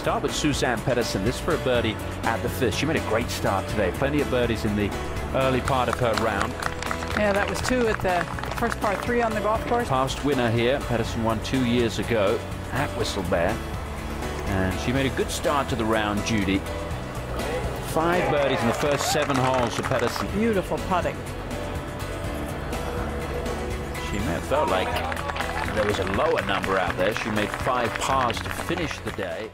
start with Suzann Pettersen. This for a birdie at the fifth. She made a great start today. Plenty of birdies in the early part of her round. Yeah, that was two at the first part, three on the golf course. Past winner here. Pettersen won two years ago at Whistle Bear. And she made a good start to the round, Judy. Five birdies in the first seven holes for Pettersen. Beautiful putting. She may have felt like there was a lower number out there. She made five pars to finish the day.